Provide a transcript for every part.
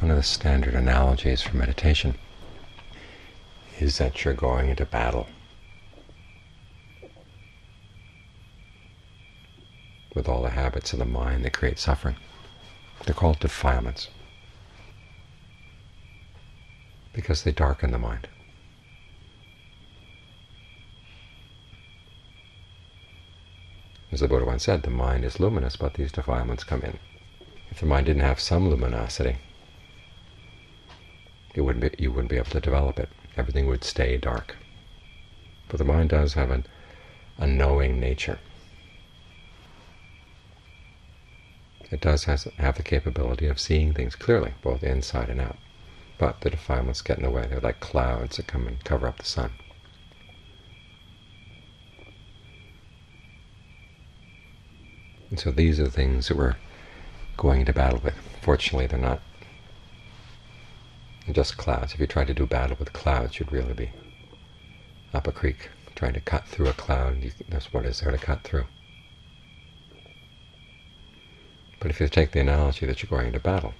One of the standard analogies for meditation is that you're going into battle with all the habits of the mind that create suffering. They're called defilements because they darken the mind. As the Buddha once said, the mind is luminous, but these defilements come in. If the mind didn't have some luminosity, it wouldn't be, you wouldn't be able to develop it. Everything would stay dark. But the mind does have an, a knowing nature. It does has, have the capability of seeing things clearly, both inside and out. But the defilements get in the way. They're like clouds that come and cover up the sun. And so these are the things that we're going into battle with. Fortunately, they're not just clouds. If you tried to do battle with clouds, you'd really be up a creek trying to cut through a cloud. You, that's what is there to cut through. But if you take the analogy that you're going into battle,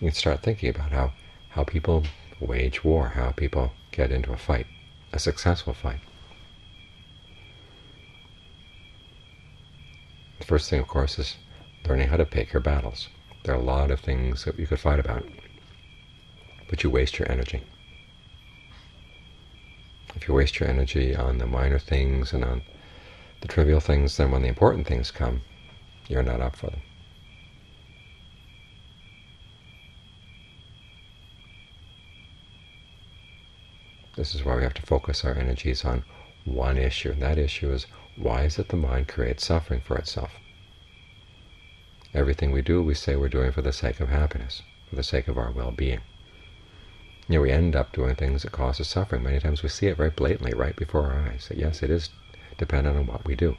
you can start thinking about how, how people wage war, how people get into a fight, a successful fight. The first thing, of course, is learning how to pick your battles. There are a lot of things that you could fight about, but you waste your energy. If you waste your energy on the minor things and on the trivial things, then when the important things come, you're not up for them. This is why we have to focus our energies on one issue, and that issue is why is it the mind creates suffering for itself? Everything we do, we say we're doing for the sake of happiness, for the sake of our well-being. You know, we end up doing things that cause us suffering. Many times we see it very blatantly, right before our eyes, that yes, it is dependent on what we do.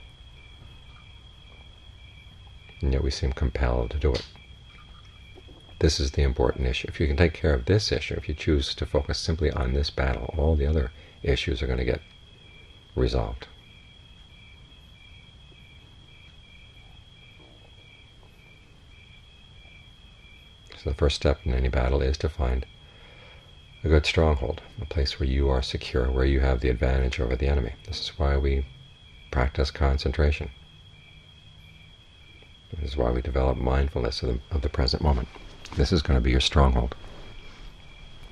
And yet we seem compelled to do it. This is the important issue. If you can take care of this issue, if you choose to focus simply on this battle, all the other issues are going to get resolved. So the first step in any battle is to find a good stronghold, a place where you are secure, where you have the advantage over the enemy. This is why we practice concentration. This is why we develop mindfulness of the, of the present moment. This is going to be your stronghold.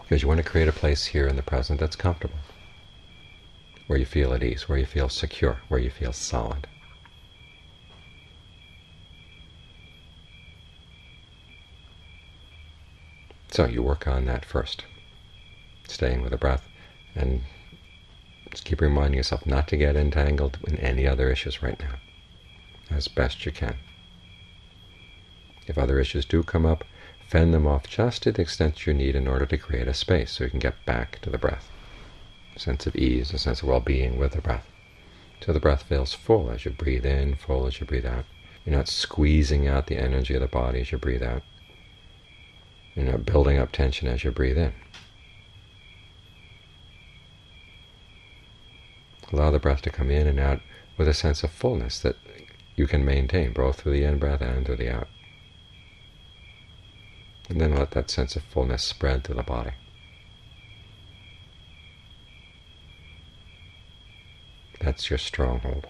Because you want to create a place here in the present that's comfortable, where you feel at ease, where you feel secure, where you feel solid. So you work on that first, staying with the breath, and just keep reminding yourself not to get entangled in any other issues right now, as best you can. If other issues do come up, fend them off just to the extent you need in order to create a space so you can get back to the breath. A sense of ease, a sense of well-being with the breath. So the breath feels full as you breathe in, full as you breathe out. You're not squeezing out the energy of the body as you breathe out. You're not building up tension as you breathe in. Allow the breath to come in and out with a sense of fullness that you can maintain both through the in-breath and through the out. And then let that sense of fullness spread through the body. That's your stronghold.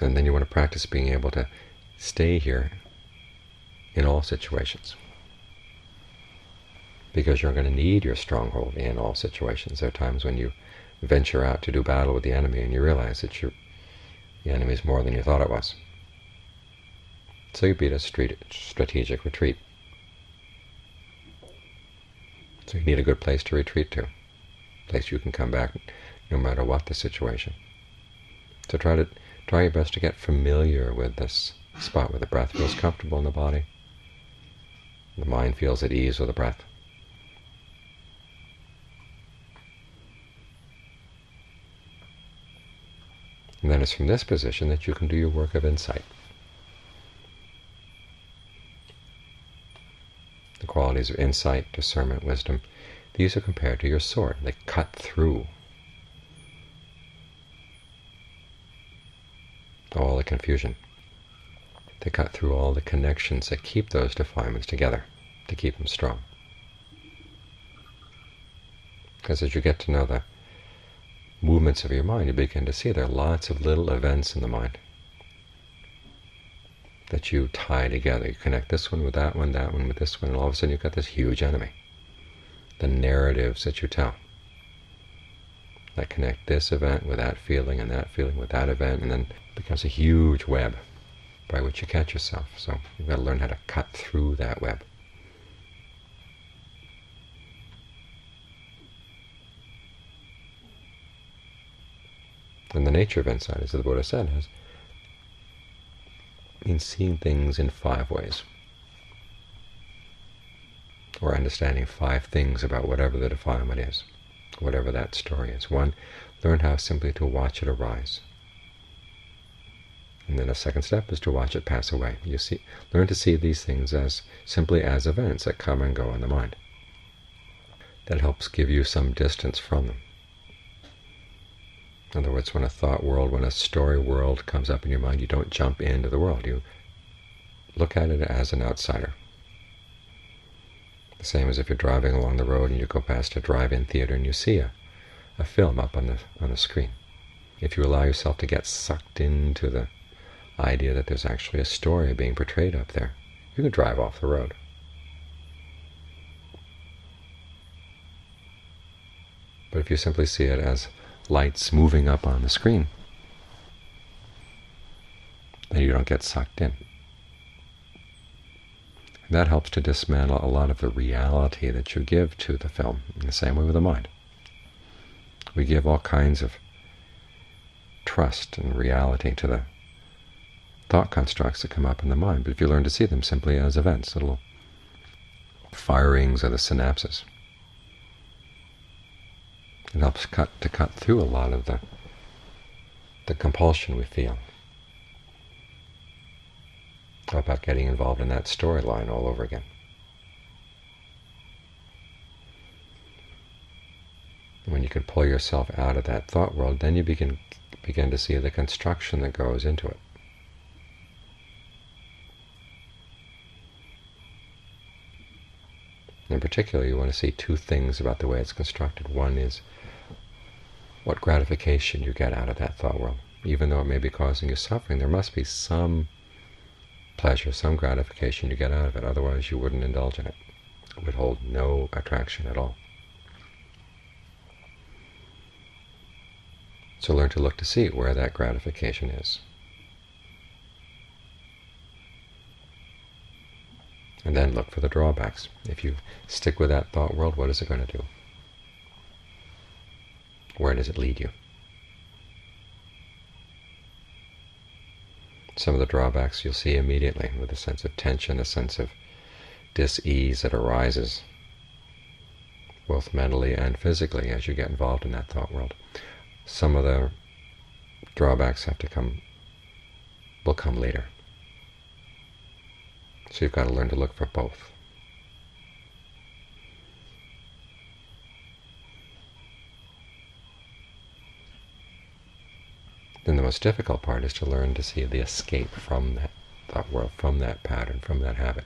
And then you want to practice being able to stay here in all situations. Because you're going to need your stronghold in all situations. There are times when you venture out to do battle with the enemy and you realize that the enemy is more than you thought it was. So you beat a strategic retreat. So you need a good place to retreat to, a place you can come back no matter what the situation. So try to try your best to get familiar with this spot where the breath feels comfortable in the body, the mind feels at ease with the breath. And then it's from this position that you can do your work of insight. The qualities of insight, discernment, wisdom, these are compared to your sword. They cut through all the confusion. They cut through all the connections that keep those defilements together, to keep them strong. Because as you get to know the movements of your mind, you begin to see there are lots of little events in the mind that you tie together. You connect this one with that one, that one with this one, and all of a sudden you've got this huge enemy. The narratives that you tell that connect this event with that feeling and that feeling with that event, and then becomes a huge web by which you catch yourself. So you've got to learn how to cut through that web. And the nature of insight, as the Buddha said, has means seeing things in five ways, or understanding five things about whatever the defilement is, whatever that story is. One, learn how simply to watch it arise. And then a second step is to watch it pass away. You see, learn to see these things as simply as events that come and go in the mind. That helps give you some distance from them. In other words, when a thought world, when a story world comes up in your mind, you don't jump into the world. You look at it as an outsider. The same as if you're driving along the road and you go past a drive-in theater and you see a, a film up on the on the screen. If you allow yourself to get sucked into the idea that there's actually a story being portrayed up there, you can drive off the road. But if you simply see it as lights moving up on the screen, then you don't get sucked in. And that helps to dismantle a lot of the reality that you give to the film, in the same way with the mind. We give all kinds of trust and reality to the thought constructs that come up in the mind, but if you learn to see them simply as events, little firings of the synapses, it helps cut to cut through a lot of the the compulsion we feel about getting involved in that storyline all over again. When you can pull yourself out of that thought world, then you begin begin to see the construction that goes into it. In particular, you want to see two things about the way it's constructed. One is what gratification you get out of that thought world. Even though it may be causing you suffering, there must be some pleasure, some gratification you get out of it. Otherwise, you wouldn't indulge in it. It would hold no attraction at all. So learn to look to see where that gratification is. And then look for the drawbacks. If you stick with that thought world, what is it going to do? Where does it lead you? Some of the drawbacks you'll see immediately with a sense of tension, a sense of dis-ease that arises both mentally and physically as you get involved in that thought world. Some of the drawbacks have to come, will come later. So you've got to learn to look for both. Then the most difficult part is to learn to see the escape from that thought world, from that pattern, from that habit.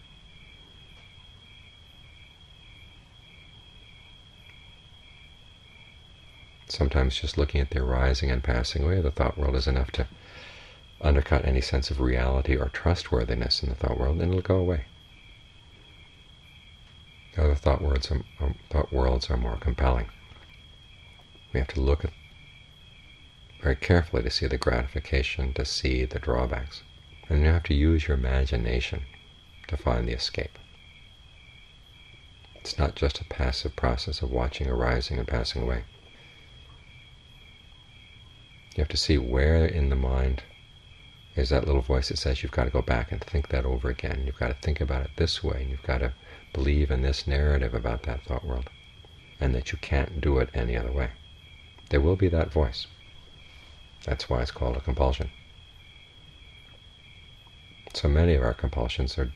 Sometimes just looking at the arising and passing away of the thought world is enough to undercut any sense of reality or trustworthiness in the thought world, and it'll go away. Other thought worlds are, um, thought worlds are more compelling. We have to look at very carefully to see the gratification, to see the drawbacks. And you have to use your imagination to find the escape. It's not just a passive process of watching arising and passing away. You have to see where in the mind is that little voice that says you've got to go back and think that over again. You've got to think about it this way, and you've got to believe in this narrative about that thought world, and that you can't do it any other way. There will be that voice. That's why it's called a compulsion. So many of our compulsions are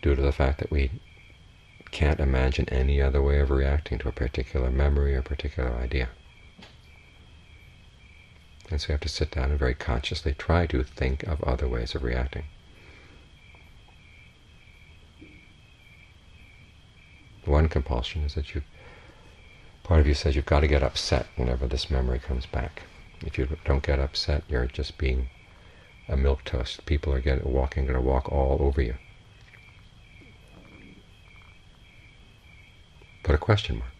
due to the fact that we can't imagine any other way of reacting to a particular memory or particular idea. And so you have to sit down and very consciously try to think of other ways of reacting. One compulsion is that you, part of you says you've got to get upset whenever this memory comes back. If you don't get upset, you're just being a milk toast. People are getting, walking, going to walk all over you. Put a question mark.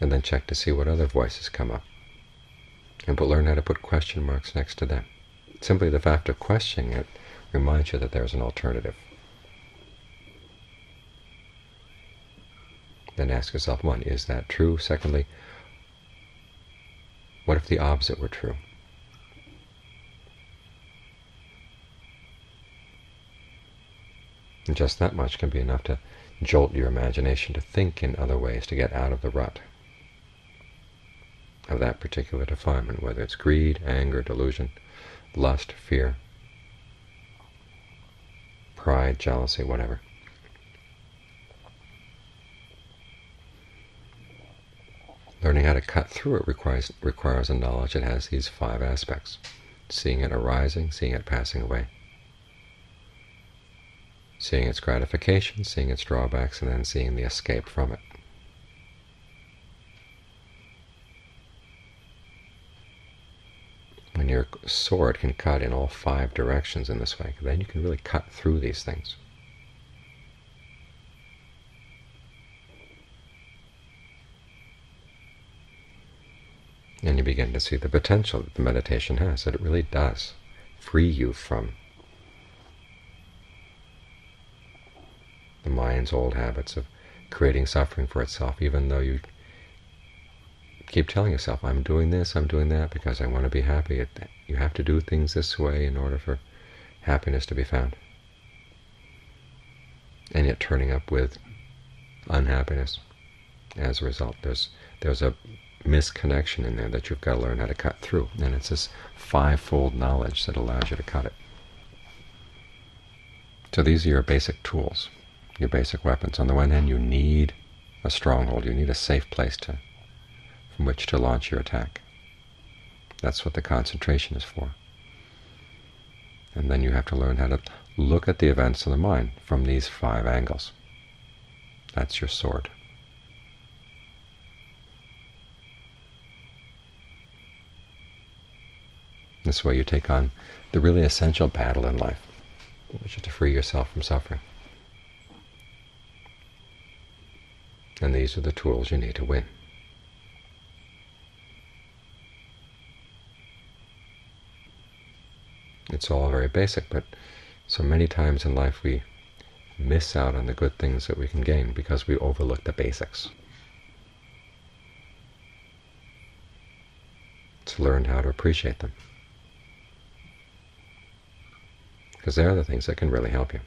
And then check to see what other voices come up. And but learn how to put question marks next to them. Simply the fact of questioning it reminds you that there's an alternative. Then ask yourself, one, is that true? Secondly, what if the opposite were true? And just that much can be enough to jolt your imagination to think in other ways, to get out of the rut of that particular defilement, whether it's greed, anger, delusion, lust, fear, pride, jealousy, whatever. Learning how to cut through it requires, requires a knowledge that has these five aspects. Seeing it arising, seeing it passing away. Seeing its gratification, seeing its drawbacks, and then seeing the escape from it. When your sword can cut in all five directions in this way, then you can really cut through these things. And you begin to see the potential that the meditation has, that it really does free you from the mind's old habits of creating suffering for itself, even though you keep telling yourself, I'm doing this, I'm doing that because I want to be happy. You have to do things this way in order for happiness to be found. And yet turning up with unhappiness as a result. There's, there's a misconnection in there that you've got to learn how to cut through. And it's this five-fold knowledge that allows you to cut it. So these are your basic tools, your basic weapons. On the one hand, you need a stronghold. You need a safe place to from which to launch your attack. That's what the concentration is for. And then you have to learn how to look at the events of the mind from these five angles. That's your sword. This way you take on the really essential battle in life, which is to free yourself from suffering. And these are the tools you need to win. It's all very basic, but so many times in life we miss out on the good things that we can gain because we overlook the basics. To learn how to appreciate them because they're the things that can really help you.